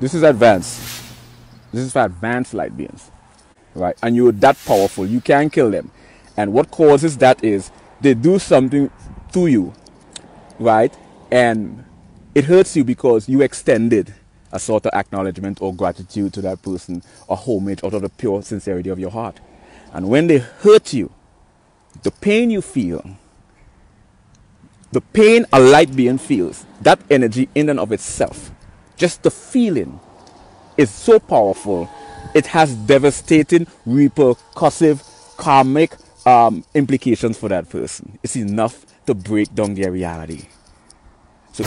This is advanced. This is for advanced light beings. Right? And you're that powerful. You can kill them. And what causes that is they do something to you. Right? And it hurts you because you extended a sort of acknowledgement or gratitude to that person or homage out of the pure sincerity of your heart. And when they hurt you, the pain you feel, the pain a light being feels, that energy in and of itself, just the feeling is so powerful, it has devastating, repercussive, karmic um, implications for that person. It's enough to break down their reality. So